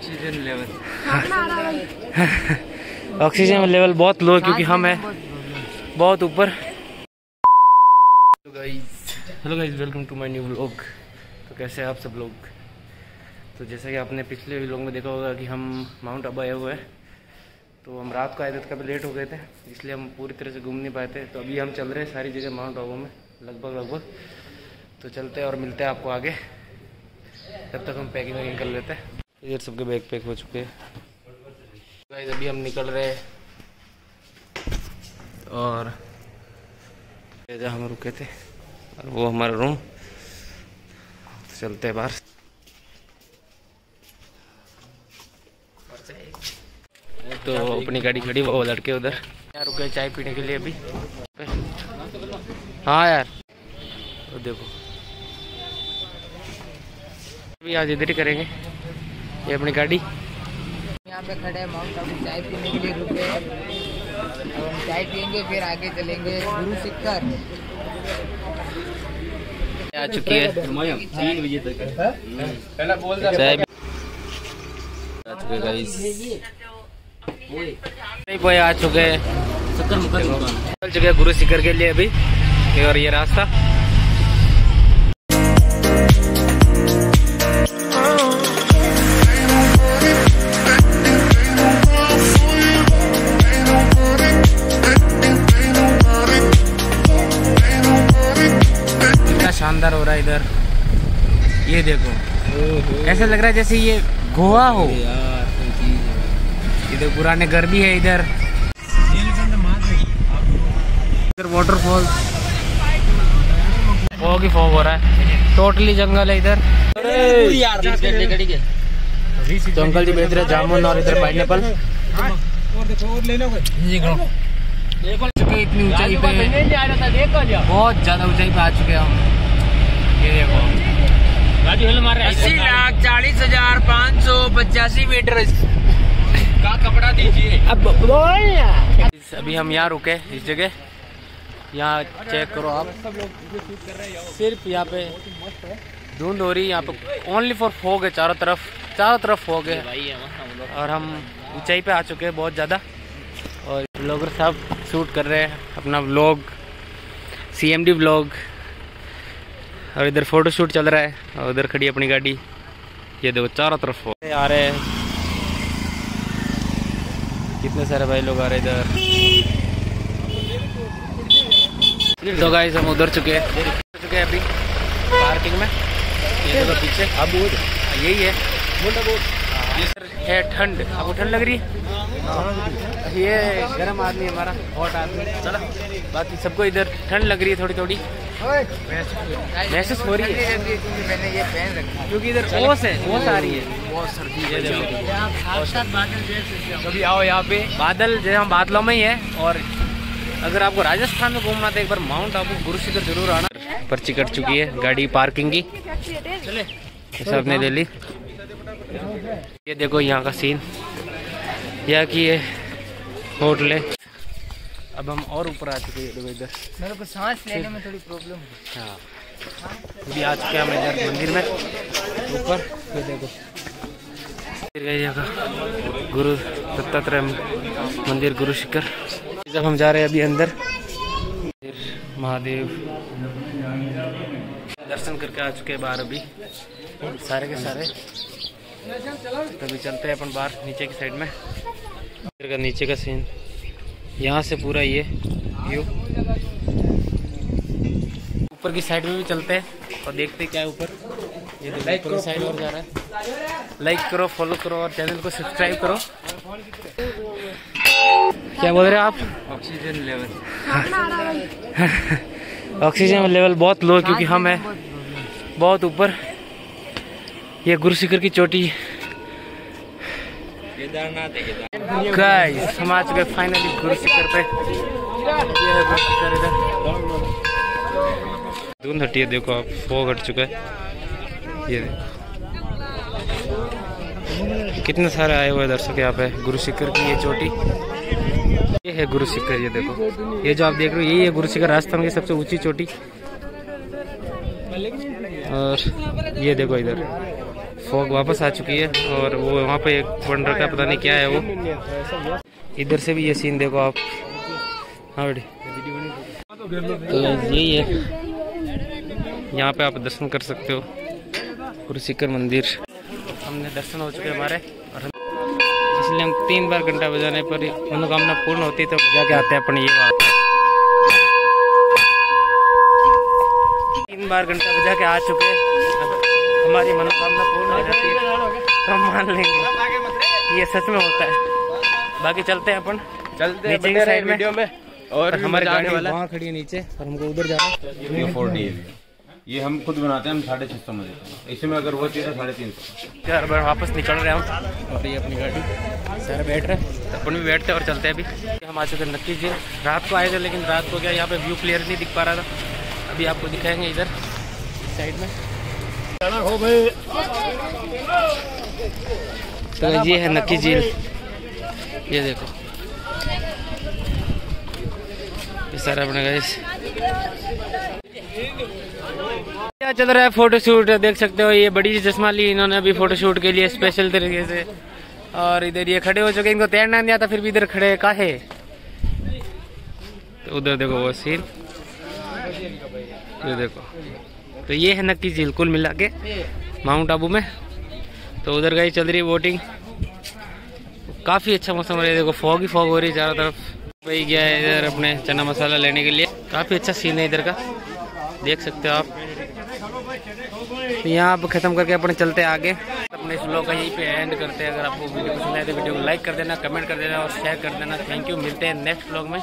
Oxygen level oxygen level बहुत लो है क्योंकि हम है। बहुत ऊपर। Hello guys welcome to my new vlog तो कैसे हैं आप सब लोग? तो जैसा कि आपने पिछले व्लॉग में देखा होगा कि हम माउंट आबू आए हुए हैं। तो हम रात को आए थे तो कभी लेट हो गए थे। इसलिए हम पूरी तरह से घूम नहीं पाए थे। तो अभी हम चल रहे हैं सारी जगह माउंट आबू में, लगभग लगभग। तो चलते हैं और मिलते हैं आपको आगे। तब तक हम पैकिंग वैकिंग कर लेते हैं। इधर सबके बैग पैक हो चुके हैं। अभी हम निकल रहे हैं। और जहाँ हम रुके थे, और वो हमारा रूम तो चलते हैं बाहर। तो अपनी गाड़ी खड़ी, वो लड़के उधर। यार रुके चाय पीने के लिए अभी। हाँ यार। तो देखो। अभी आज इधर ही करेंगे। ये अपनी गाड़ी। यहाँ पे खड़े हैं माउंट आबू चाय पीने के लिए रुके हैं। अब हम चाय पियेंगे फिर आगे चलेंगे। गुरु सिक्कर आ चुकी है। तीन बजे तक चाय आ चुके गाइस बॉय आ चुके हैं। चल चुके हैं गुरु शिखर के लिए अभी। और ये रास्ता। ये देखो। ऐसा लग रहा है जैसे ये गोवा हो। है इधर पुराने घर भी है इधर। इधर वाटरफॉल फॉग ही फॉग हो रहा है। टोटली जंगल है इधर। तो अंकल जी बेच रहे जामुन और इधर पाइनएप्पल चुके इतनी ऊंचाई पे बहुत ज़्यादा ऊंचाई पे आ चुके हम। ये देखो। अस्सी लाख चालीस हज़ार पाँच सौ पचासी मीटर। का कपड़ा दीजिए। अब बोल। अभी हम यहाँ रुके इस जगह। यहाँ चेक करो आप। सिर्फ़ यहाँ पे धुंध हो रही है यहाँ पे ओनली फॉर फोग है चारों तरफ़ चारों तरफ़ फोग है। और हम ऊंचाई पे आ चुके हैं बहुत ज़्यादा। और ब्लॉगर साहब शूट कर रहे हैं अपना vlog C M D vlog और इधर फ़ोटो शूट चल रहा है और उधर खड़ी अपनी गाड़ी। ये देखो, चारों तरफ़ आ रहे हैं। कितने सारे भाई लोग आ रहे इधर? तो गाइस हम उधर चुके हैं। चुके हैं अभी। पार्किंग में। ये पीछे। अब यही है। सर है ठंड। आपको ठंड लग रही है? ये गर्म आदमी हमारा हॉट आदमी। चलो बाकी सबको इधर ठंड लग रही है थोड़ी थोड़ी महसूस हो रही है। क्योंकि मैंने ये पहन रखा क्योंकि इधर ओस है ओस आ रही है। बहुत सर्दी है कभी आओ। यहाँ पे। बादल जैसे हम बादलों में ही है और अगर आपको राजस्थान में घूमना था एक बार माउंट आबू गुरु शिखर ज़रूर आना। पर्ची कट चुकी है गाड़ी पार्किंग की। चले। सबने ले ली। ये देखो यहाँ का सीन यहाँ की ये होटल है। अब हम और ऊपर आ चुके हैं देखो इधर। मेरे को सांस लेने में थोड़ी प्रॉब्लम है। हाँ। अभी आ चुके हैं हम इधर मंदिर में। ऊपर ये देखो। फिर गए जगह गुरु दत्तात्रेय मंदिर गुरु शिखर। जब हम जा रहे हैं अभी अंदर फिर महादेव दर्शन करके आ चुके हैं बाहर अभी। सारे के सारे। तो अभी चलते हैं अपन बाहर नीचे की साइड में। का नीचे का सीन यहाँ से पूरा ये व्यू ऊपर की साइड में भी चलते हैं और देखते हैं क्या है ऊपर। ये देखो ऊपर की साइड और जा रहा है। लाइक करो फॉलो करो और चैनल को सब्सक्राइब करो। क्या बोल रहे हो आप? ऑक्सीजन लेवल ऑक्सीजन लेवल बहुत लो क्योंकि हम हैं। बहुत ऊपर। ये गुरु शिखर की चोटी। गाइस हम आ चुके फाइनली गुरु शिखर पे। ये है गुरु इधर। धुंध हटी है देखो आप फॉग हट चुका है। ये देखो। कितने सारे आए हुए दर्शक यहाँ पे गुरु शिखर की ये चोटी। ये है गुरु शिखर ये देखो। ये जो आप देख रहे हो यही है गुरु शिखर राजस्थान की सबसे ऊँची चोटी। और ये देखो इधर। फॉग वापस आ चुकी है और वो वहाँ पे एक बन रखा है पता नहीं क्या है वो। इधर से भी ये सीन देखो आप। हाँ बेटी। तो यही है। यहाँ पे आप दर्शन कर सकते हो। गुरुशिखर मंदिर। हमने दर्शन हो चुके हमारे। और हम इसलिए हम तीन बार घंटा बजाने पर मनोकामना पूर्ण होती है तो बजा के आते हैं अपन ये बात तीन बार घंटा बजा के आ चुके हैं। हमारी मनोकामना पूर्ण हो जाती है। तो हम मान लेंगे। ये सच में होता है। बाकी चलते हैं अपन। चलते नीचे की साइड में। में। और हमारी गाड़ी वाला वहाँ खड़ी है नीचे और हमको उधर जाना है। ये फोर डी है। ये हम खुद बनाते हैं हम साढ़े छः सौ में देते हैं। इसमें अगर वो चीज़ है साढ़े तीन सौ। यार बार वापस निकल रहे हैं हम। और ये अपनी गाड़ी। सारे बैठ रहे हैं। तो अपन भी बैठते हैं और चलते हैं अभी। हम आ चुके हैं नक्की झील रात को आए थे लेकिन रात को क्या यहाँ पे व्यू क्लियर नहीं दिख पा रहा था। अभी आपको दिखाएँगे इधर साइड में। तो ये है नक्की झील। ये देखो। ये सारा अपने गाइस क्या चल रहा है फ़ोटो शूट देख सकते हो, ये बड़ी चश्मा ली इन्होंने अभी फ़ोटो शूट के लिए स्पेशल तरीके से। और इधर ये खड़े हो चुके इनको तैरना नहीं आता, फिर भी इधर खड़े काहे? तो उधर देखो वो सीन ये देखो। तो ये है नक्की झील, कुल मिला के माउंट आबू में। तो उधर गई चल रही बोटिंग। काफ़ी अच्छा मौसम हो रहा है। देखो, फॉग ही फॉग हो रही है चारों तरफ़। वही गया है इधर अपने चना मसाला लेने के लिए। काफ़ी अच्छा सीन है इधर का। देख सकते हो आप। यहाँ अब खत्म करके अपने चलते आगे। अपने इस व्लॉग का यहीं पे एंड करते हैं। अगर आपको वीडियो पसंद आए तो वीडियो को लाइक कर देना कमेंट कर देना और शेयर कर देना। थैंक यू मिलते हैं नेक्स्ट ब्लॉग में।